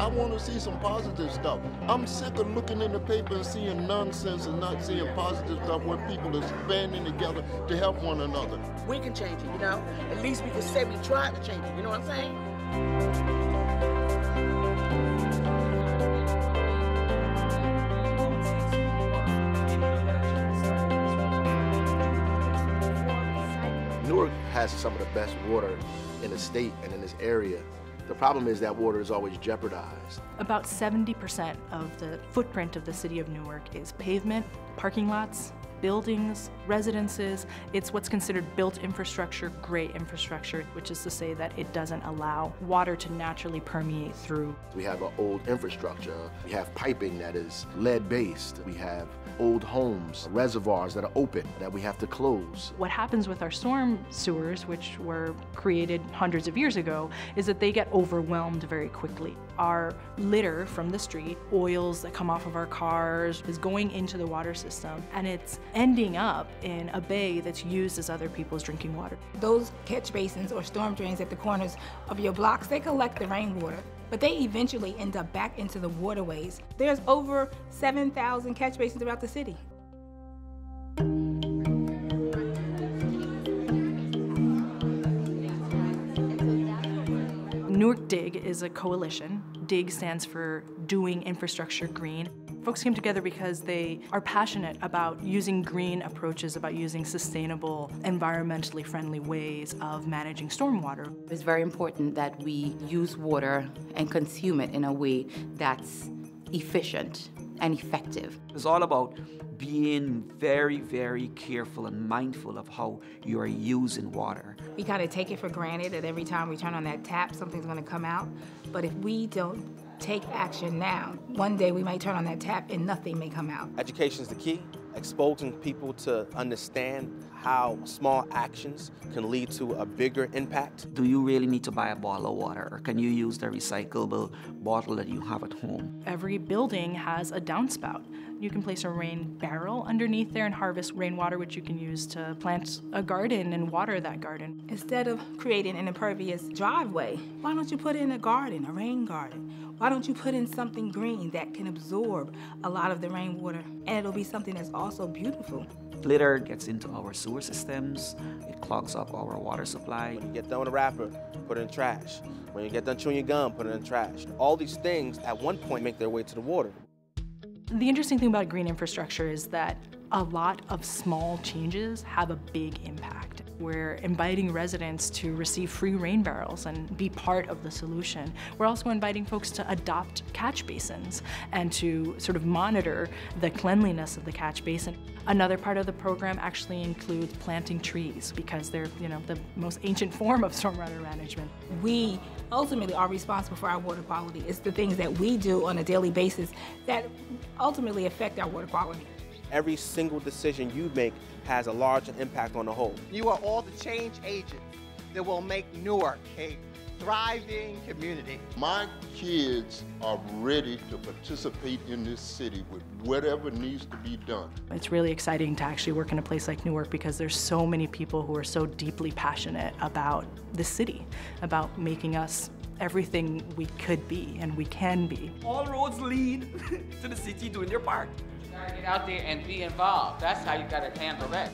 I want to see some positive stuff. I'm sick of looking in the paper and seeing nonsense and not seeing positive stuff where people are banding together to help one another. We can change it, you know? At least we can say we tried to change it, you know what I'm saying? Newark has some of the best water in the state and in this area. The problem is that water is always jeopardized. About 70% of the footprint of the city of Newark is pavement, parking lots, buildings, residences. It's what's considered built infrastructure, gray infrastructure, which is to say that it doesn't allow water to naturally permeate through. We have an old infrastructure. We have piping that is lead-based. We have old homes, reservoirs that are open that we have to close. What happens with our storm sewers, which were created hundreds of years ago, is that they get overwhelmed very quickly. Our litter from the street, oils that come off of our cars, is going into the water system, and it's ending up in a bay that's used as other people's drinking water. Those catch basins or storm drains at the corners of your blocks, they collect the rainwater, but they eventually end up back into the waterways. There's over 7,000 catch basins throughout the city. Newark DIG is a coalition. DIG stands for Doing Infrastructure Green. Folks came together because they are passionate about using green approaches, about using sustainable, environmentally friendly ways of managing stormwater. It's very important that we use water and consume it in a way that's efficient and effective. It's all about being very, very careful and mindful of how you are using water. We kind of take it for granted that every time we turn on that tap, something's going to come out. But if we don't take action now, one day we might turn on that tap and nothing may come out. Education is the key. Exposing people to understand how small actions can lead to a bigger impact. Do you really need to buy a bottle of water or can you use the recyclable bottle that you have at home? Every building has a downspout. You can place a rain barrel underneath there and harvest rainwater, which you can use to plant a garden and water that garden. Instead of creating an impervious driveway, why don't you put in a garden, a rain garden? Why don't you put in something green that can absorb a lot of the rainwater? And it'll be something that's also beautiful. Litter gets into our sewer systems, it clogs up our water supply. When you get done with a wrapper, put it in trash. When you get done chewing your gum, put it in trash. All these things at one point make their way to the water. The interesting thing about green infrastructure is that a lot of small changes have a big impact. We're inviting residents to receive free rain barrels and be part of the solution. We're also inviting folks to adopt catch basins and to sort of monitor the cleanliness of the catch basin. Another part of the program actually includes planting trees because they're, you know, the most ancient form of stormwater management. We ultimately are responsible for our water quality. It's the things that we do on a daily basis that ultimately affect our water quality. Every single decision you make has a large impact on the whole. You are all the change agents that will make Newark a thriving community. My kids are ready to participate in this city with whatever needs to be done. It's really exciting to actually work in a place like Newark because there's so many people who are so deeply passionate about the city, about making us everything we could be and we can be. All roads lead to the city doing their part. Gotta get out there and be involved. That's how you gotta handle that.